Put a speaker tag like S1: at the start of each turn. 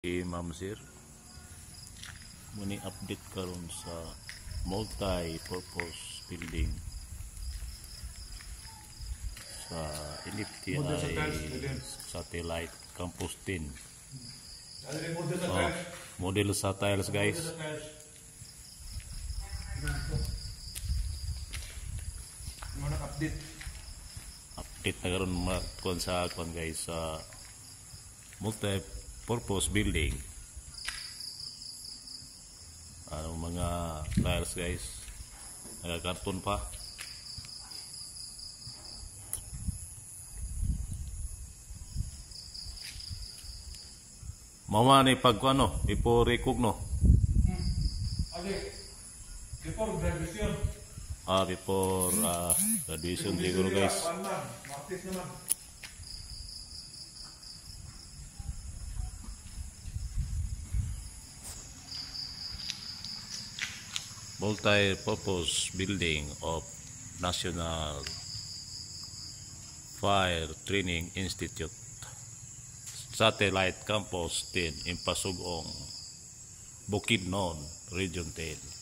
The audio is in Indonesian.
S1: Imam Sir muni update karon sa multi-purpose building. Sa NFTI. Satellite Campus 10
S2: Ano rin model sa
S1: oh,
S2: tiles?
S1: model sa tiles. Guys
S2: update?
S1: Update na karon sa kuan guys sa multi-purpose building ano mga tiles guys nagakarton pa Mama ni pag ano, before ikog no.
S2: Ade, before graduation.
S1: Ah, before ah, graduation siguro guys.
S2: Martis naman.
S1: Multi-purpose building of National Fire Training Institute. Satellite Campus 10 in Pasugong Bukidnon Region 10